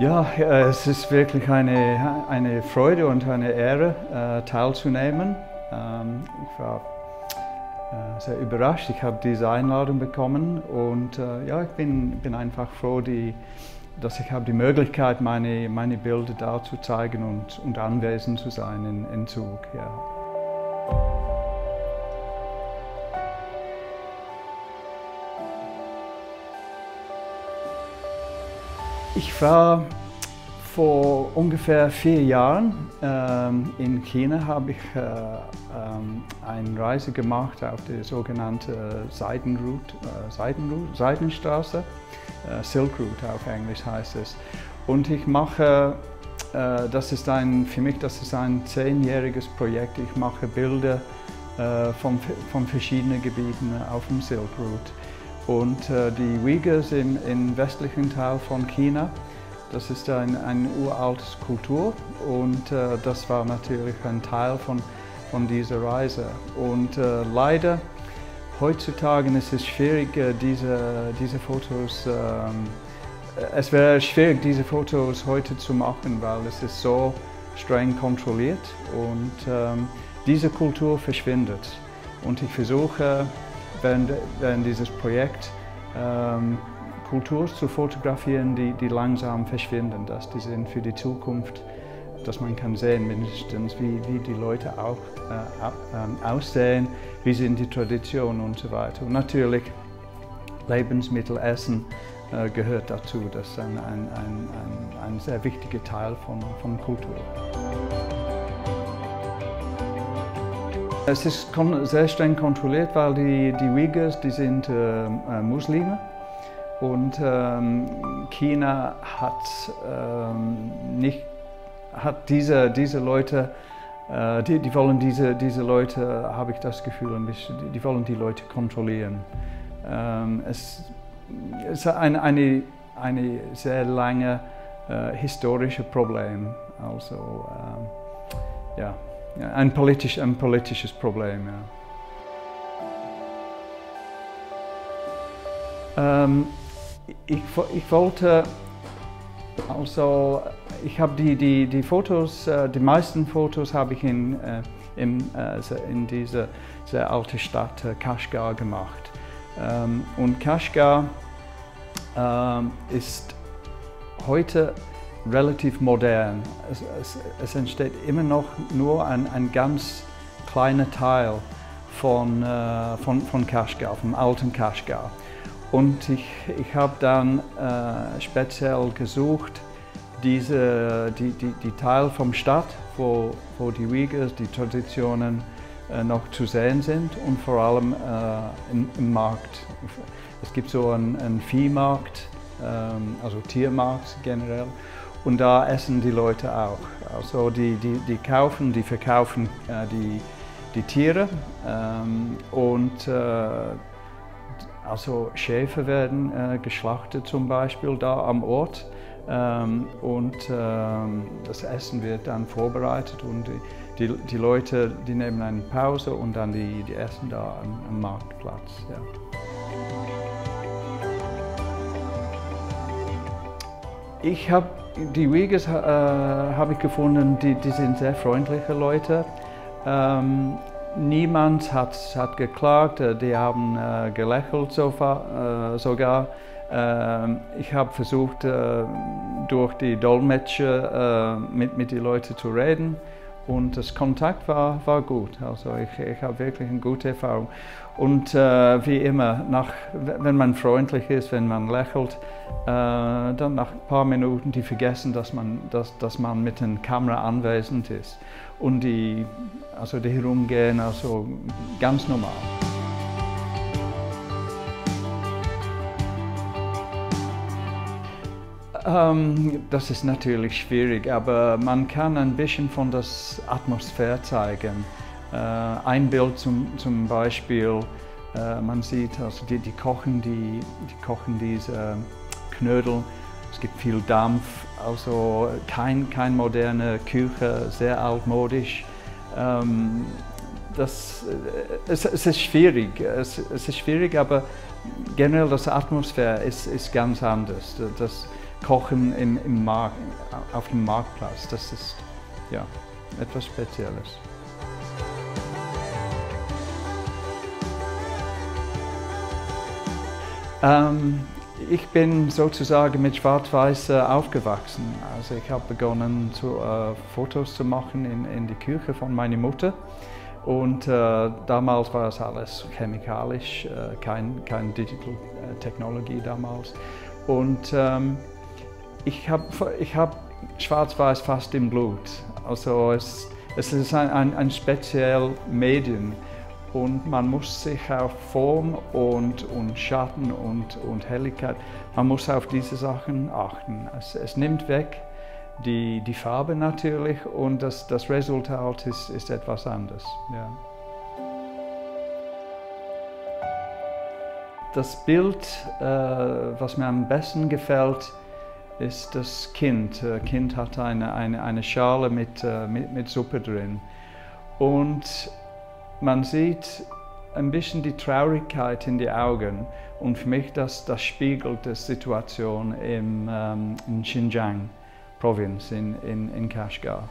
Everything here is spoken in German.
Ja, es ist wirklich eine, eine Freude und eine Ehre, äh, teilzunehmen. Ähm, ich war äh, sehr überrascht, ich habe diese Einladung bekommen und äh, ja, ich bin, bin einfach froh, die, dass ich habe die Möglichkeit, meine, meine Bilder da zu zeigen und, und anwesend zu sein in, in Zug. Ja. Ich war vor ungefähr vier Jahren ähm, in China habe ich äh, ähm, eine Reise gemacht auf die sogenannte Seidenroute, äh, Seidenroute Seidenstraße, äh, Silk Route auf Englisch heißt es. Und ich mache, äh, das ist ein, für mich das ist ein zehnjähriges Projekt. Ich mache Bilder äh, von, von verschiedenen Gebieten auf dem Silk Route. Und äh, die Uyghurs im, im, westlichen Teil von China, das ist ein, eine uraltes Kultur und äh, das war natürlich ein Teil von, von dieser Reise. Und äh, leider, heutzutage ist es schwierig, äh, diese, diese Fotos, ähm, es wäre schwierig, diese Fotos heute zu machen, weil es ist so streng kontrolliert und ähm, diese Kultur verschwindet. Und ich versuche, während, während dieses Projekt ähm, Kultur zu fotografieren, die, die langsam verschwinden, dass die sind für die Zukunft, dass man kann sehen mindestens, wie, wie die Leute auch äh, äh, aussehen, wie sind die Traditionen und so weiter. Und natürlich Lebensmittel, Essen äh, gehört dazu, das ist ein, ein, ein, ein, sehr wichtiger Teil von, von Kultur. Es ist sehr streng kontrolliert, weil die, die Uyghurs, die sind äh, äh, Muslime und ähm, China hat ähm, nicht hat diese, diese Leute, äh, die, die wollen diese, diese Leute, habe ich das Gefühl, ein bisschen, die wollen die Leute kontrollieren. Ähm, es, es ist eine, eine, eine sehr lange äh, historische Problem. Also, äh, ja. Ein, politisch, ein politisches Problem. Ja. Ähm, ich, ich wollte, also ich habe die, die, die Fotos, äh, die meisten Fotos habe ich in, äh, in, äh, in dieser sehr alten Stadt Kashgar gemacht. Ähm, und Kashgar ähm, ist heute relativ modern. Es, es, es, entsteht immer noch nur ein, ein ganz kleiner Teil von, äh, von, von Kashgar, vom alten Kashgar. Und ich, ich habe dann äh, speziell gesucht, diese, die, die, die Teil vom Stadt, wo, wo die Uyghurs, die Traditionen äh, noch zu sehen sind und vor allem äh, im, im, Markt. Es gibt so einen, einen Viehmarkt, ähm, also Tiermarkt generell und da essen die Leute auch. Also die, die, die kaufen, die verkaufen äh, die, die Tiere ähm, und äh, also Schäfer werden äh, geschlachtet zum Beispiel da am Ort ähm, und ähm, das Essen wird dann vorbereitet und die, die, Leute die nehmen eine Pause und dann die, die essen da am, am Marktplatz. Ja. Ich habe die Uyghurs äh, habe ich gefunden, die, die, sind sehr freundliche Leute. Ähm, niemand hat, hat geklagt, äh, die haben äh, gelächelt so, äh, sogar. Ähm, ich habe versucht, äh, durch die Dolmetscher äh, mit, mit den Leuten zu reden und das Kontakt war, war gut. Also ich, ich habe wirklich eine gute Erfahrung. Und äh, wie immer, nach, wenn man freundlich ist, wenn man lächelt, äh, dann nach ein paar Minuten die vergessen, dass man, dass, dass man mit der Kamera anwesend ist. Und die, also die herumgehen, also ganz normal. Ähm, das ist natürlich schwierig, aber man kann ein bisschen von der Atmosphäre zeigen. Äh, ein Bild zum, zum Beispiel, äh, man sieht, also die, die, kochen die, die kochen diese Knödel, es gibt viel Dampf, also kein, kein moderne Küche, sehr altmodisch. Ähm, das, äh, es, es, ist schwierig, es, es, ist schwierig, aber generell das Atmosphäre ist, ist ganz anders. Das, Kochen im, im Markt, auf dem Marktplatz. Das ist ja, etwas Spezielles. Ähm, ich bin sozusagen mit Schwarz-Weiß äh, aufgewachsen. Also ich habe begonnen, zu, äh, Fotos zu machen in, in die Küche von meiner Mutter. Und äh, damals war es alles chemikalisch, äh, kein, kein Digital äh, Technologie damals. Und ähm, ich habe ich hab Schwarz-Weiß fast im Blut. Also es, es ist ein, ein, ein spezielles Medium und man muss sich auf Form und, und Schatten und, und Helligkeit, man muss auf diese Sachen achten. Es, es nimmt weg die, die Farbe natürlich und das, das Resultat ist, ist etwas anderes. Ja. Das Bild, äh, was mir am besten gefällt, ist das Kind. Das Kind hat eine, eine, eine Schale mit, äh, mit, mit Suppe drin. Und man sieht ein bisschen die Traurigkeit in die Augen und für mich das, das spiegelt die Situation im, ähm, in Xinjiang Provinz in, in, in Kashgar.